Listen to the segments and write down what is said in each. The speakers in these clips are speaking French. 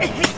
Hey, hey.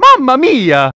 Mamma mia!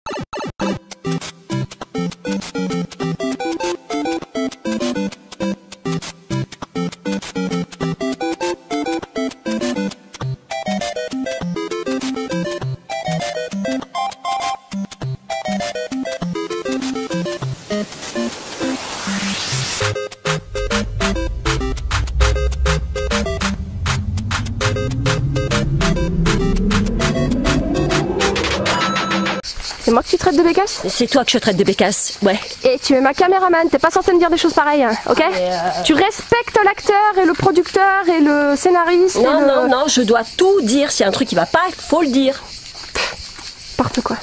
C'est moi que tu traites de bécasse C'est toi que je traite de bécasse, ouais. Et tu es ma caméraman, t'es pas censé me dire des choses pareilles, hein, ok Tu respectes l'acteur et le producteur et le scénariste et Non, le... non, non, je dois tout dire. S'il y a un truc qui va pas, il faut le dire. N'importe quoi.